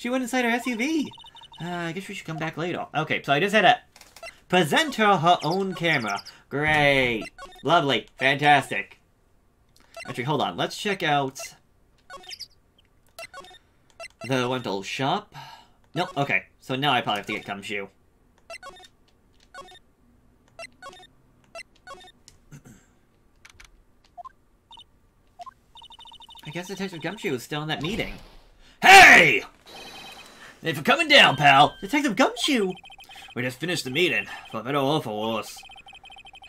She went inside her SUV. Uh, I guess we should come back later. Okay, so I just had to present her her own camera. Great. Lovely. Fantastic. Actually, hold on. Let's check out the rental shop. Nope, okay. So now I probably have to get Gumshoe. I guess Detective Gumshoe is still in that meeting. Hey! Thanks for coming down, pal. Detective Gumshoe! We just finished the meeting, for better or for worse.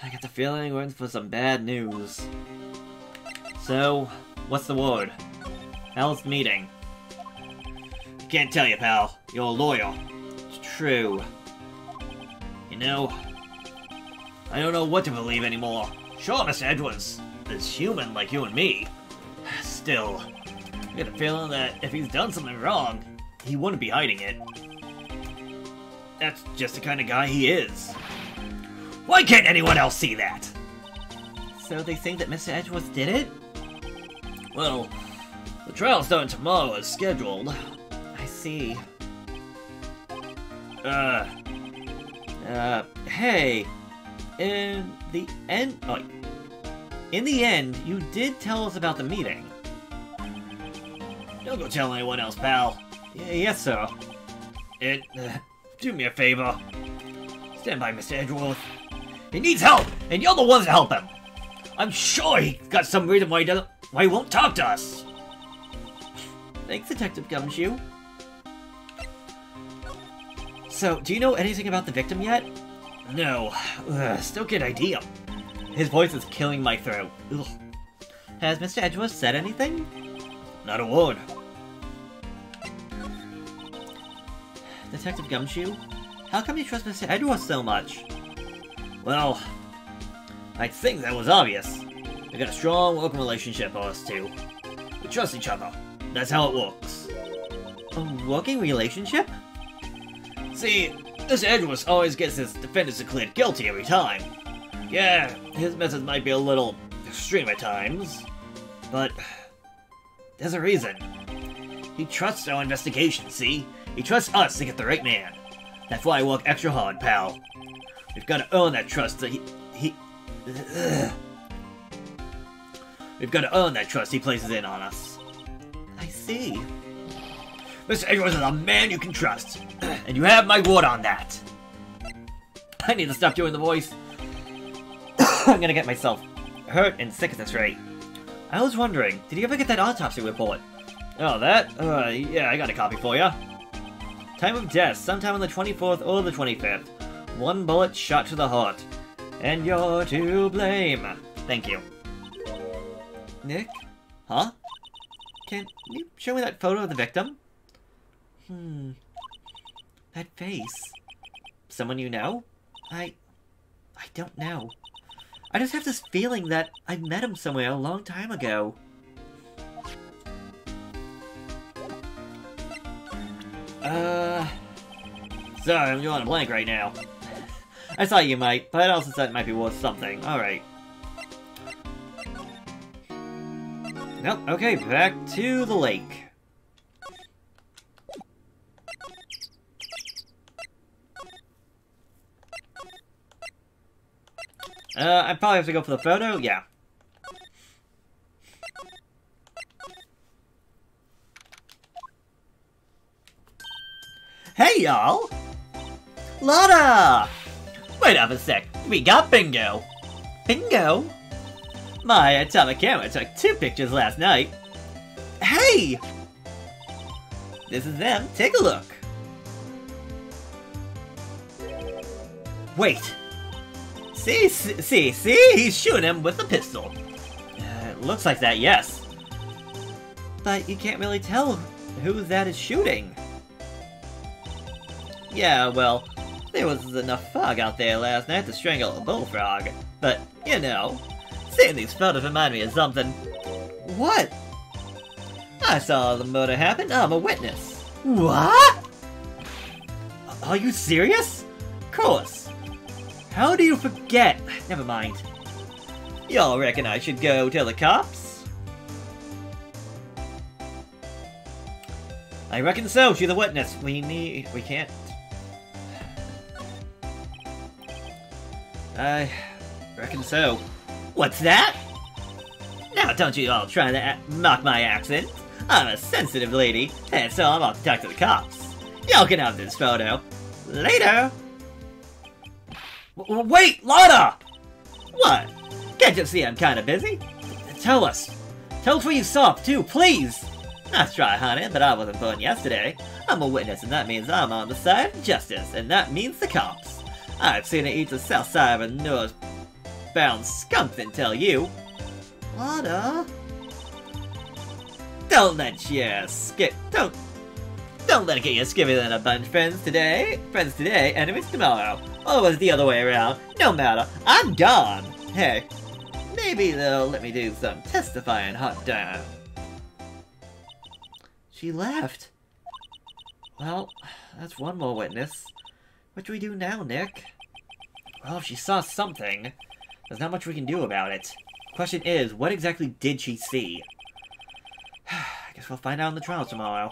I get the feeling we're in for some bad news. So, what's the word? How's the meeting? Can't tell you, pal. You're a lawyer. It's true. You know, I don't know what to believe anymore. Sure, Mr. Edgeworth is human like you and me. Still, I get a feeling that if he's done something wrong, he wouldn't be hiding it. That's just the kind of guy he is. Why can't anyone else see that? So they think that Mr. Edgeworth did it? Well, the trial's starting tomorrow as scheduled. I see. Uh. Uh, hey. In the end. Oh, in the end, you did tell us about the meeting. Don't go tell anyone else, pal. Yes, sir. And, uh, do me a favor. Stand by Mr. Edgeworth. He needs help, and you're the ones to help him. I'm sure he's got some reason why he doesn't, why he won't talk to us. Thanks, Detective Gumshoe. So, do you know anything about the victim yet? No. Ugh, still good idea. His voice is killing my throat. Ugh. Has Mr. Edgeworth said anything? Not a word. Detective Gumshoe? How come you trust Mr. Edgeworth so much? Well, I think that was obvious. We got a strong working relationship, us two. We trust each other. That's how it works. A working relationship? See, this Edgeworth always gets his defendants declared guilty every time. Yeah, his methods might be a little extreme at times, but there's a reason. He trusts our investigation, see? He trusts us to get the right man. That's why I work extra hard, pal. We've got to earn that trust that he... he ugh. We've got to earn that trust he places in on us. I see. Mr. Edgeworth is a man you can trust, and you have my word on that. I need to stop doing the voice. I'm gonna get myself hurt and sick at this rate. I was wondering, did you ever get that autopsy report? Oh, that? Uh, yeah, I got a copy for you. Time of death, sometime on the 24th or the 25th. One bullet shot to the heart. And you're to blame. Thank you. Nick? Huh? Can you show me that photo of the victim? Hmm. That face. Someone you know? I... I don't know. I just have this feeling that I met him somewhere a long time ago. Sorry, I'm drawing a blank right now. I thought you might, but I also thought it might be worth something. Alright. Nope, okay, back to the lake. Uh, I probably have to go for the photo? Yeah. Hey, y'all! Lotta! Wait up a sec. We got bingo. Bingo? My atomic camera took two pictures last night. Hey! This is them. Take a look. Wait. See, see, see? He's shooting him with a pistol. Uh, it looks like that, yes. But you can't really tell who that is shooting. Yeah, well, there was enough fog out there last night to strangle a bullfrog. But, you know, seeing these photos remind me of something. What? I saw the murder happen. I'm a witness. What? Are you serious? Of course. How do you forget? Never mind. Y'all reckon I should go tell the cops? I reckon so. She's a witness. We need... We can't... I reckon so. What's that? Now don't you all try to mock my accent. I'm a sensitive lady, and so I'm off to talk to the cops. Y'all can have this photo. Later! W wait, Lana! What? Can't you see I'm kinda busy? Tell us. Tell us where you saw too, please! Nice try, honey, but I wasn't born yesterday. I'm a witness, and that means I'm on the side of justice, and that means the cops. I've seen it eat the south side of a north-bound than tell you. Lana? Uh? Don't let you skip. Don't. Don't let it get you skippier than a bunch. Friends today, friends today, enemies tomorrow. Always the other way around. No matter. I'm gone. Hey, maybe they'll let me do some testifying hot damn. She left. Well, that's one more witness. What do we do now, Nick? Well, she saw something, there's not much we can do about it. Question is, what exactly did she see? I guess we'll find out in the trial tomorrow.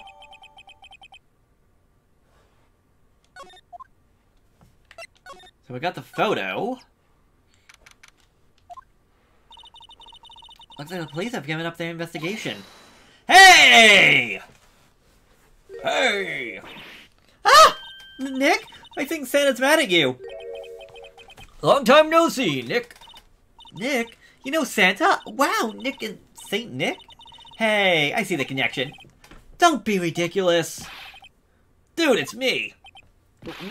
So we got the photo. Looks like the police have given up their investigation. Hey! Hey! Ah! Nick, I think Santa's mad at you. Long time no see, Nick. Nick? You know Santa? Wow, Nick and Saint Nick? Hey, I see the connection. Don't be ridiculous. Dude, it's me.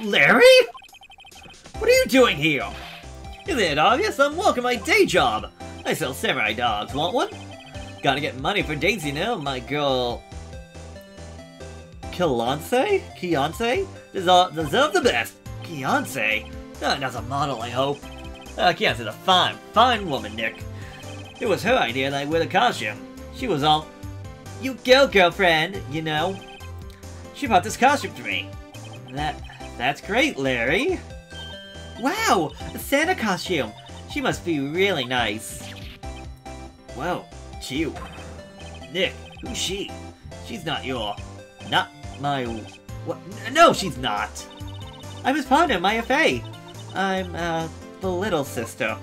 Larry? What are you doing here? Isn't it obvious? I'm working my day job. I sell samurai dogs. Want one? Gotta get money for dates, you know. My girl... Kilance? Kiance? Deserve, the best. Kiance? Not as a model, I hope. Uh, Kiance's a fine, fine woman, Nick. It was her idea that I wear the costume. She was all, you go, girlfriend, you know. She bought this costume for me. That, that's great, Larry. Wow, a Santa costume. She must be really nice. Whoa, cute. Nick, who's she? She's not your... Not my... What? No, she's not. I'm his partner, Maya Fey. I'm, uh, the little sister.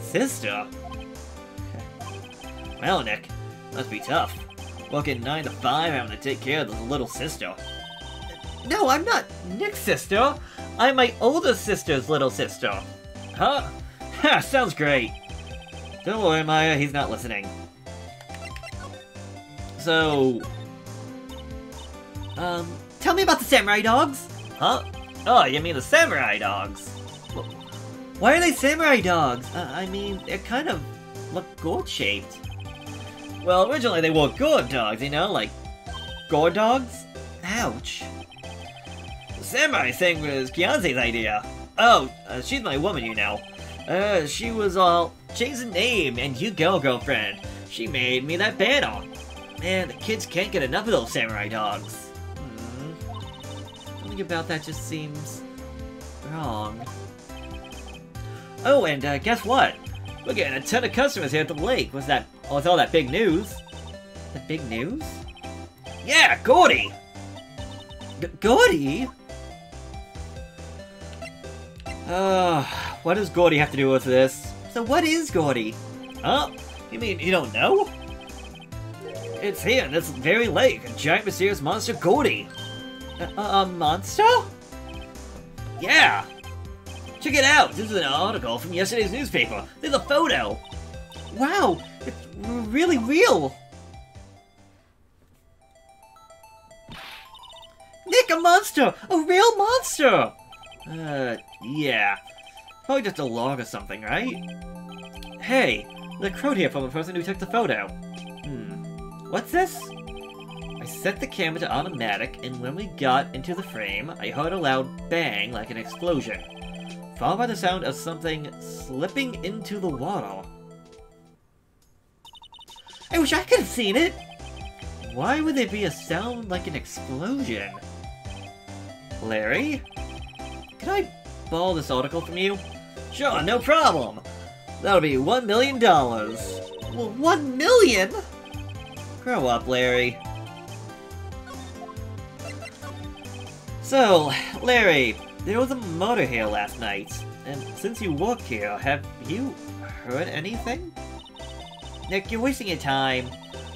Sister? well, Nick, must be tough. Working 9 to 5, having to take care of the little sister. No, I'm not Nick's sister. I'm my older sister's little sister. Huh? Ha, sounds great. Don't worry, Maya, he's not listening. So... Um, tell me about the samurai dogs. Huh? Oh, you mean the samurai dogs? Why are they samurai dogs? Uh, I mean, they're kind of look gourd-shaped. Well, originally they were gourd dogs, you know, like gourd dogs? Ouch. The samurai thing was Kiance's idea. Oh, uh, she's my woman, you know. Uh, she was all, change the name, and you go, girlfriend. She made me that banner. Man, the kids can't get enough of those samurai dogs. Something about that just seems wrong. Oh, and uh, guess what? We're getting a ton of customers here at the lake. Was that Oh, it's all that big news. The big news? Yeah, Gourdy! G Gourdy? Uh, what does Gourdy have to do with this? So what is Gourdy? Huh? You mean you don't know? It's here in this very lake, a giant mysterious monster Gourdy. A, monster? Yeah! Check it out! This is an article from yesterday's newspaper. There's a photo. Wow! It's really real! Nick, a monster! A real monster! Uh, yeah. Probably just a log or something, right? Hey, the quote here from the person who took the photo. Hmm. What's this? I set the camera to automatic, and when we got into the frame, I heard a loud bang like an explosion, followed by the sound of something slipping into the water. I wish I could have seen it! Why would there be a sound like an explosion? Larry? Can I borrow this article from you? Sure, no problem! That'll be one million dollars. Well, one million? Grow up, Larry. So, Larry, there was a murder here last night, and since you work here, have you heard anything? Nick, you're wasting your time.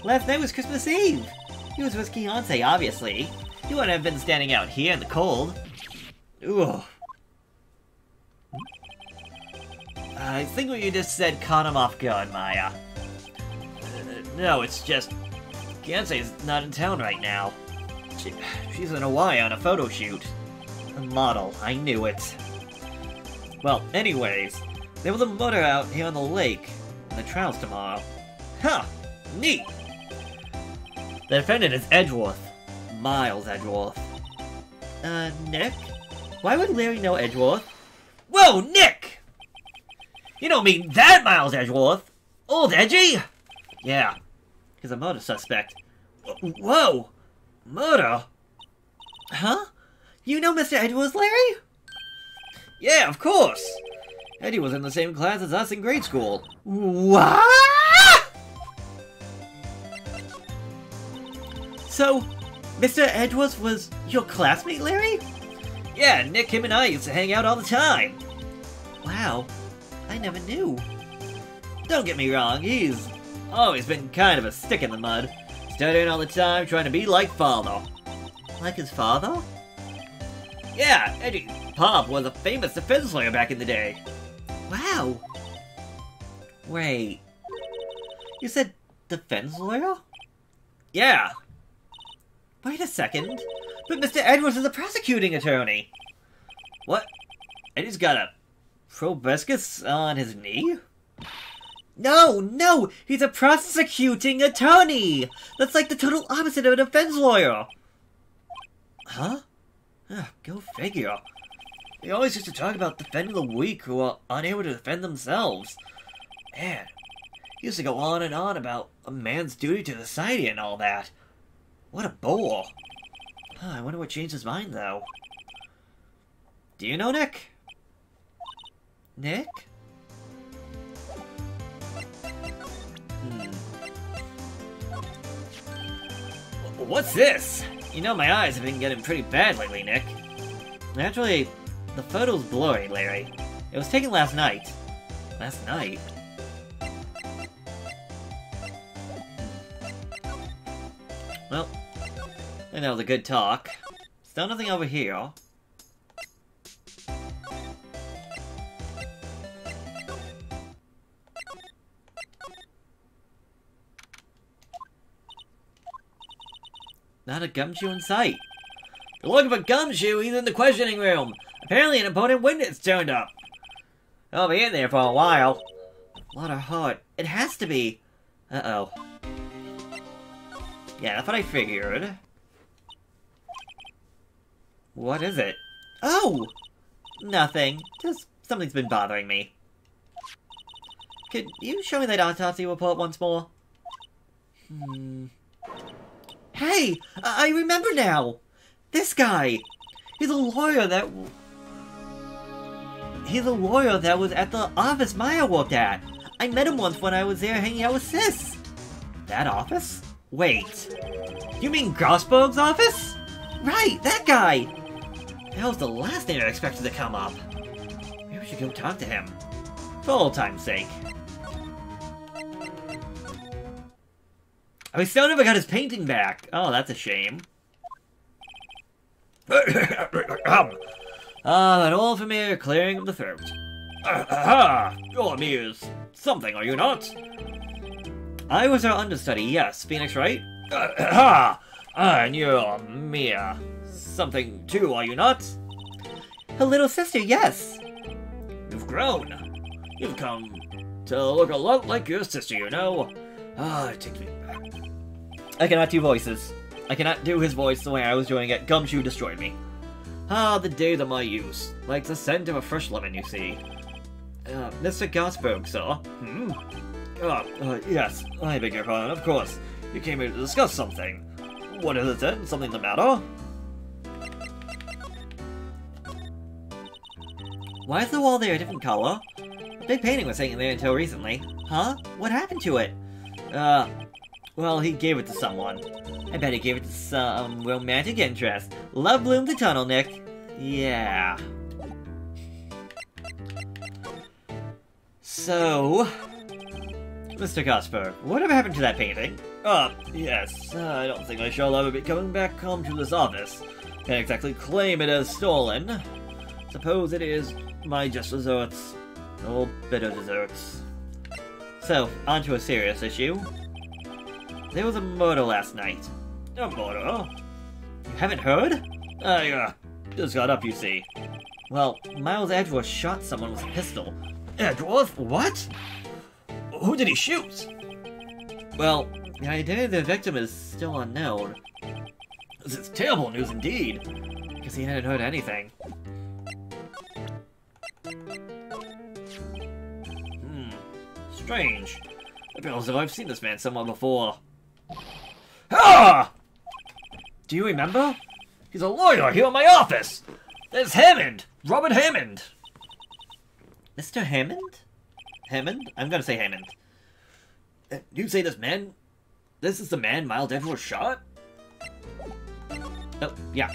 Last night was Christmas Eve. He was with Kiance, obviously. You wouldn't have been standing out here in the cold. Ugh. I think what you just said caught him off guard, Maya. Uh, no, it's just... Kiance's not in town right now. She, she's in Hawaii on a photo shoot. A model, I knew it. Well, anyways, there was a murder out here on the lake. And the trial's tomorrow. Huh! Neat! The defendant is Edgeworth. Miles Edgeworth. Uh, Nick? Why would Larry know Edgeworth? Whoa, Nick! You don't mean that Miles Edgeworth! Old Edgy? Yeah, he's a murder suspect. Whoa! Murder? Huh? You know Mr. Edgeworth, Larry? Yeah, of course! Eddie was in the same class as us in grade school. What? So, Mr. Edgeworth was your classmate, Larry? Yeah, Nick, him, and I used to hang out all the time. Wow, I never knew. Don't get me wrong, he's always been kind of a stick in the mud. Studying all the time, trying to be like father. Like his father? Yeah, Eddie Pop was a famous defense lawyer back in the day. Wow. Wait. You said defense lawyer? Yeah. Wait a second. But Mr. Edgeworth is a prosecuting attorney. What? Eddie's got a proboscis on his knee? No, no! He's a prosecuting attorney! That's like the total opposite of a defense lawyer! Huh? Ugh, go figure. They always used to talk about defending the weak who are unable to defend themselves. Man, he used to go on and on about a man's duty to society and all that. What a bore. Huh, I wonder what changed his mind, though. Do you know Nick? Nick? What's this? You know my eyes have been getting pretty bad lately, Nick. Naturally, the photo's blurry, Larry. It was taken last night. Last night? Hmm. Well, I know the good talk. Still nothing over here. Not a gumshoe in sight. You're looking for Gumshoe, he's in the questioning room. Apparently an opponent witness turned up. I'll be in there for a while. Lotta Hart. It has to be. Uh-oh. Yeah, that's what I figured. What is it? Oh! Nothing. Just something's been bothering me. Could you show me that autopsy report once more? Hmm. Hey! I, remember now! This guy! He's a lawyer that... He's a lawyer that was at the office Maya worked at. I met him once when I was there hanging out with Sis. That office? Wait. You mean Grossberg's office? Right, that guy! That was the last name I expected to come up. Maybe we should go talk to him. For old time's sake. I mean, still never got his painting back. Oh, that's a shame. ah, that old familiar clearing of the throat. Ah, You're Muse. Something, are you not? I was our understudy, yes. Phoenix, right? Ah, And you're Mia. Something too, are you not? A little sister, yes. You've grown. You've come to look a lot like your sister, you know. Ah, it takes me. I cannot do voices. I cannot do his voice the way I was doing it. Gumshoe destroyed me. Ah, the days of my use. Like the scent of a fresh lemon, you see. Uh, Mr. Grossberg, sir. Hmm? Ah, uh, yes, I beg your pardon, of course. You came here to discuss something. What is it then? Something the matter? Why is the wall there a different color? The big painting was hanging there until recently. Huh? What happened to it? Uh, Well, he gave it to someone. I bet he gave it to some romantic interest. Love bloomed the tunnel, Nick. Yeah. So, Mr. Grossberg, whatever happened to that painting? Uh, yes, I don't think I shall ever be coming back home to this office. Can't exactly claim it as stolen. Suppose it is my just desserts. Oh, bitter desserts. So, on to a serious issue. There was a murder last night. A murder? You haven't heard? I, uh, just got up, you see. Well, Miles Edgeworth shot someone with a pistol. Edgeworth? What? Who did he shoot? Well, the identity of the victim is still unknown. This is terrible news indeed, because he hadn't heard anything. Hmm, strange. It feels as if I've seen this man somewhere before. Ah! Do you remember? He's a lawyer here in my office! There's Hammond! Robert Hammond! Mr. Hammond? Hammond? I'm gonna say Hammond. Uh, you say this man... This is the man Miles Edgeworth shot? Oh, yeah.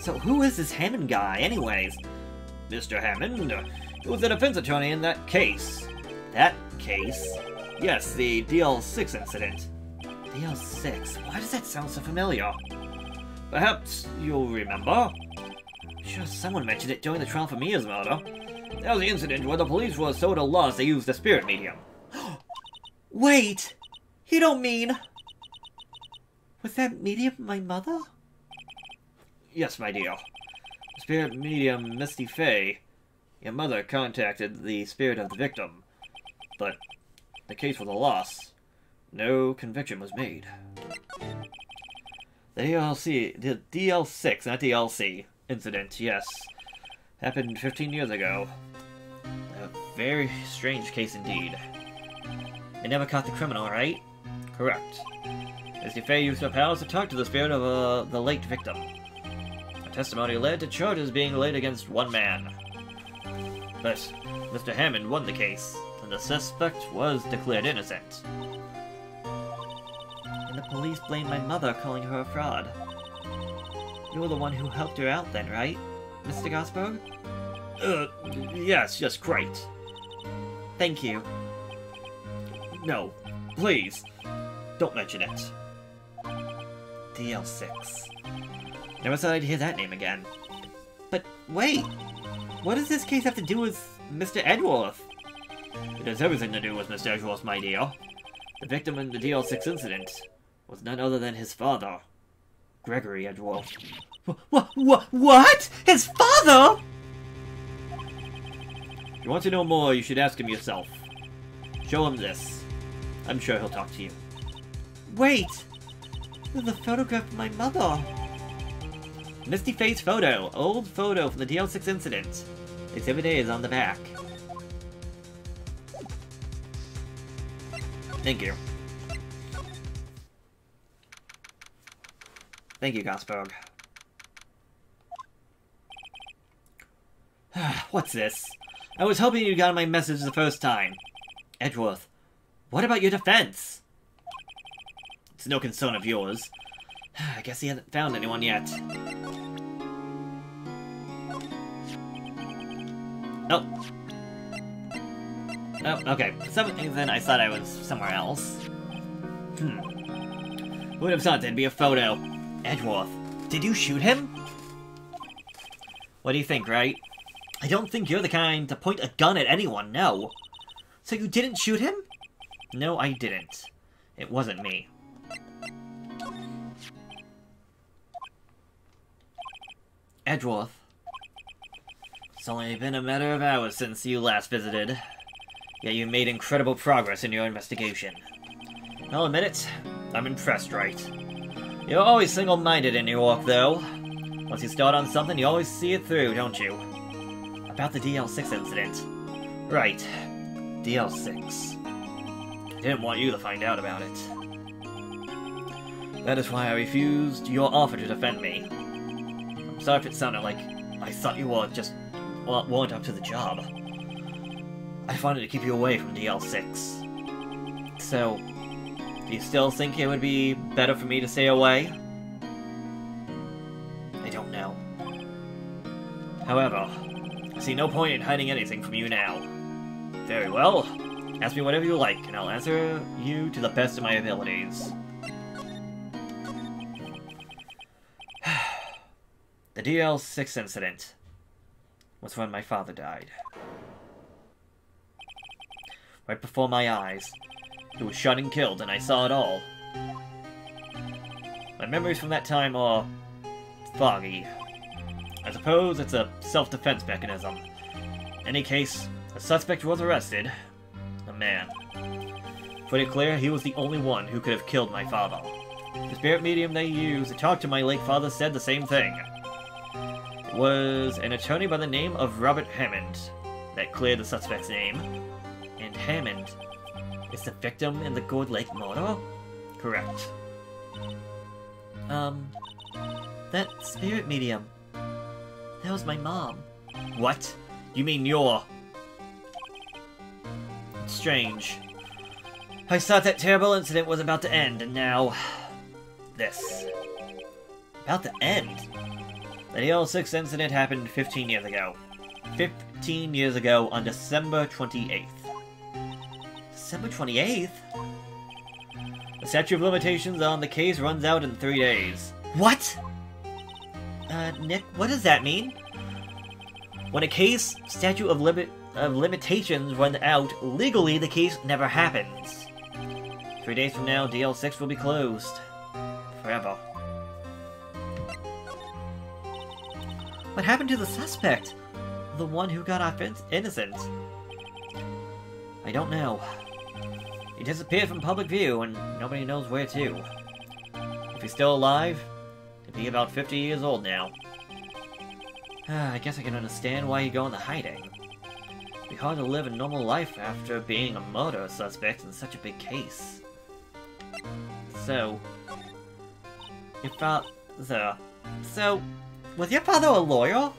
So who is this Hammond guy, anyways? Mr. Hammond uh, was the defense attorney in that case. That case? Yes, the DL6 incident. DL6? Why does that sound so familiar? Perhaps you'll remember? Sure someone mentioned it during the trial for Mia's murder. That was the incident where the police were so at a they used the spirit medium. Wait! You don't mean... Was that medium my mother? Yes, my dear. Spirit medium Misty Fey. Your mother contacted the spirit of the victim, but the case was a loss. No conviction was made. The DLC, the DL6, not DLC, incident, yes. Happened 15 years ago. A very strange case indeed. They never caught the criminal, right? Correct. Misty Fey used her powers to talk to the spirit of uh, the late victim. Her testimony led to charges being laid against one man. But Mr. Hammond won the case, and the suspect was declared innocent the police blamed my mother, calling her a fraud. You were the one who helped her out then, right, Mr. Grossberg? Uh, yes, yes, great. Thank you. No, please, don't mention it. DL6. Never thought I'd hear that name again. But wait, what does this case have to do with Mr. Edgeworth? It has everything to do with Mr. Edgeworth, my dear. The victim in the DL6 incident was none other than his father, Gregory Edgeworth. What? What? What? His father? If you want to know more, you should ask him yourself. Show him this. I'm sure he'll talk to you. Wait! The photograph of my mother. Misty Fey's photo. Old photo from the DL6 incident. Exhibit A is on the back. Thank you. Thank you, Grossberg. What's this? I was hoping you got my message the first time. Edgeworth, what about your defense? It's no concern of yours. I guess he hasn't found anyone yet. Oh. Oh, okay. For some I thought I was somewhere else. Hmm. Who would have thought there'd be a photo? Edgeworth, did you shoot him? What do you think, right? I don't think you're the kind to point a gun at anyone, no. So you didn't shoot him? No, I didn't. It wasn't me. Edgeworth. It's only been a matter of hours since you last visited. Yet you made incredible progress in your investigation. I'll admit it, I'm impressed, right? You're always single-minded in your work, though. Once you start on something, you always see it through, don't you? About the DL6 incident. Right. DL6. I didn't want you to find out about it. That is why I refused your offer to defend me. I'm sorry if it sounded like I thought you were just well, weren't up to the job. I wanted to keep you away from DL6. So, Do you still think it would be better for me to stay away? I don't know. However, I see no point in hiding anything from you now. Very well. Ask me whatever you like, and I'll answer you to the best of my abilities. the DL6 incident was when my father died. Right before my eyes. He was shot and killed, and I saw it all. My memories from that time are foggy. I suppose it's a self-defense mechanism. In any case, the suspect was arrested. A man. Put it clear, he was the only one who could have killed my father. The spirit medium they used to talk to my late father said the same thing. It was an attorney by the name of Robert Hammond that cleared the suspect's name. And Hammond the victim in the Gourd Lake murder? Correct. Um, that spirit medium. That was my mom. What? You mean you're... Strange. I thought that terrible incident was about to end, and now... This. About to end? The DL6 incident happened 15 years ago. 15 years ago on December 28th. December 28th? The statute of limitations on the case runs out in three days. What? Uh, Nick, what does that mean? When a case statute of limit of limitations runs out, legally the case never happens. Three days from now, DL6 will be closed. Forever. What happened to the suspect? The one who got off innocent? I don't know. He disappeared from public view, and nobody knows where to. If he's still alive, he'd be about 50 years old now. I guess I can understand why he'd go into hiding. It'd be hard to live a normal life after being a murder suspect in such a big case. So... Your uh, father... So... Was your father a lawyer?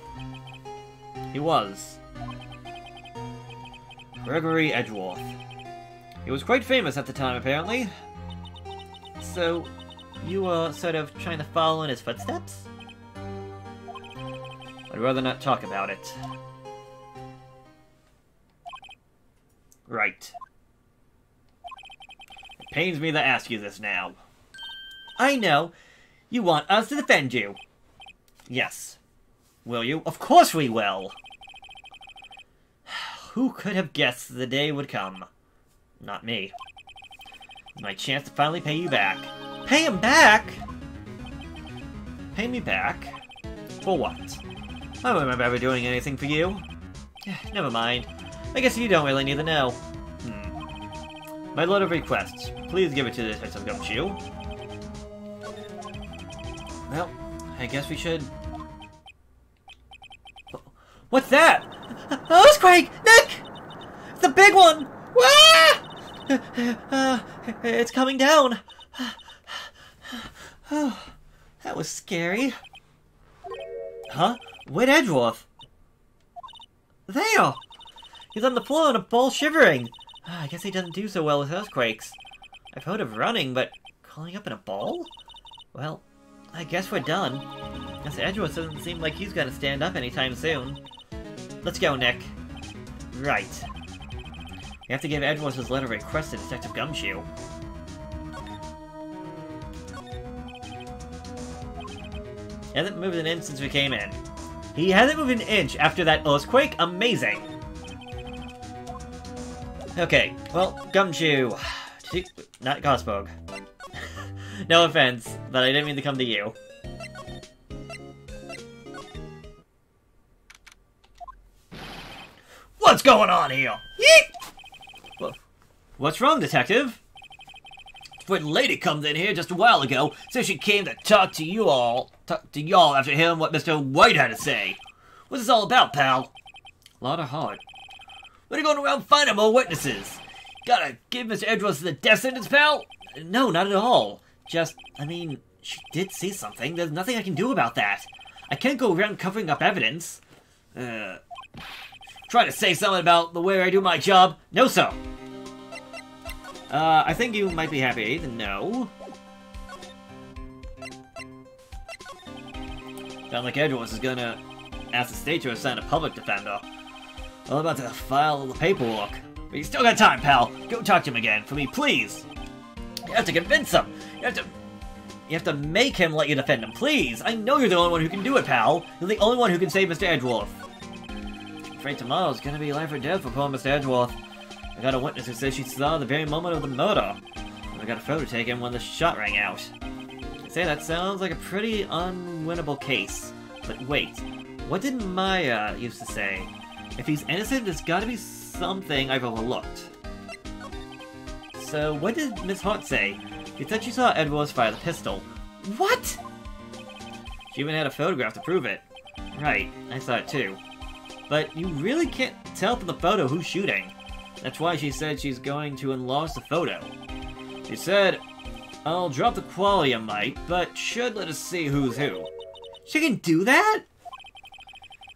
He was. Gregory Edgeworth. He was quite famous at the time, apparently. So, you were sort of trying to follow in his footsteps? I'd rather not talk about it. Right. It pains me to ask you this now. I know. You want us to defend you. Yes. Will you? Of course we will! Who could have guessed the day would come? Not me. My chance to finally pay you back. Pay him back? Pay me back? For what? I don't remember ever doing anything for you. Never mind. I guess you don't really need to know. Hmm. My letter of request. Please give it to the Detective Gumshoe. Well, I guess we should... What's that? Earthquake! Nick! It's The big one! Ah! Uh, it's coming down. Oh, that was scary. Huh? Where'd Edgeworth? There! He's on the floor in a ball shivering. I guess he doesn't do so well with earthquakes. I've heard of running, but calling up in a ball? Well, I guess we're done. Guess Edgeworth doesn't seem like he's gonna stand up anytime soon. Let's go, Nick. Right. We have to give Edgeworth his letter request to Detective Gumshoe. He hasn't moved an inch since we came in. He hasn't moved an inch after that earthquake? Amazing! Okay, well, Gumshoe... Not Grossberg. no offense, but I didn't mean to come to you. What's going on here? Yeet! What's wrong, Detective? When lady comes in here just a while ago, said she came to talk to you all, talk to y'all after hearing what Mr. White had to say. What's this all about, pal? A Lotta Hart. What are you going around finding more witnesses? Gotta give Mr. Edgeworth the death sentence, pal? No, not at all. Just, I mean, she did see something. There's nothing I can do about that. I can't go around covering up evidence. Uh, trying to say something about the way I do my job? No, sir. Uh, I think you might be happy to know. Sounds like Edgeworth is gonna ask the state to assign a public defender. Well, about to file the paperwork. But you still got time, pal. Go talk to him again, for me, please. You have to convince him. You have to... You have to make him let you defend him, please. I know you're the only one who can do it, pal. You're the only one who can save Mr. Edgeworth. I'm afraid tomorrow's gonna be life or death for poor Mr. Edgeworth. I got a witness who says she saw the very moment of the murder. And I got a photo taken when the shot rang out. I say that sounds like a pretty unwinnable case. But wait, what did Maya used to say? If he's innocent, there's gotta be something I've overlooked. So, what did Miss Hart say? She said she saw Edgeworth fire the pistol. What? She even had a photograph to prove it. Right, I saw it too. But you really can't tell from the photo who's shooting. That's why she said she's going to enlarge the photo. She said, I'll drop the quality a mite, but should let us see who's who. She can do that?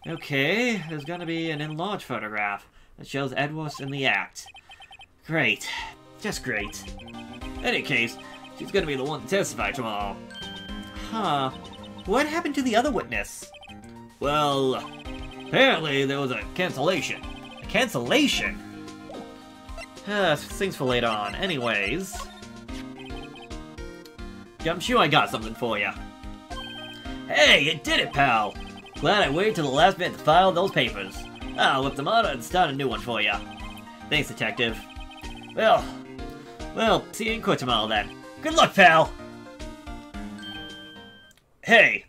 Okay, there's gonna be an enlarged photograph that shows Edgeworth in the act. Great. Just great. In any case, she's gonna be the one to testify tomorrow. Huh. What happened to the other witness? Well, apparently there was a cancellation. A cancellation? Uh, things for later on. Anyways... I'm sure I got something for you. Hey, you did it, pal! Glad I waited till the last minute to file those papers. I'll whip them out and start a new one for you. Thanks, Detective. Well, well, see you in court tomorrow then. Good luck, pal! Hey!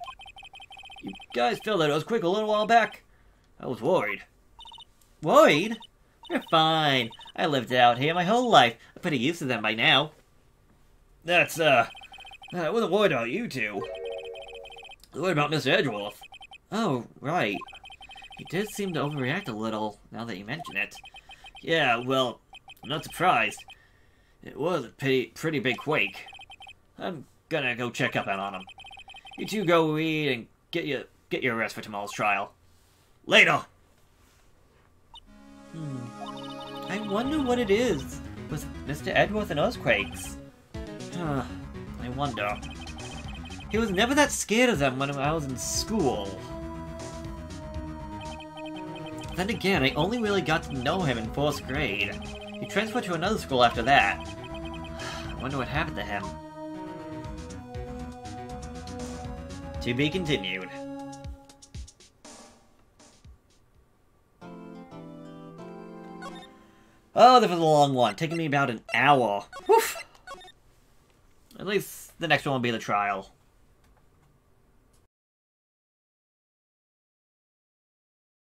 You guys filled that quick a little while back? I was worried. Worried? You're fine. I lived out here my whole life. I'm pretty used to them by now. That's, uh... I wasn't worried about you two. I was worried about Mr. Edgeworth. Oh, right. He did seem to overreact a little, now that you mention it. Yeah, well, I'm not surprised. It was a pretty, pretty big quake. I'm gonna go check up on him. You two go eat and get your, get your rest for tomorrow's trial. Later! Hmm. I wonder what it is with Mr. Edgeworth and earthquakes. I wonder. He was never that scared of them when I was in school. Then again, I only really got to know him in 4th grade. He transferred to another school after that. I wonder what happened to him. To be continued. Oh, that was a long one, taking me about an hour. Woof! At least the next one will be the trial.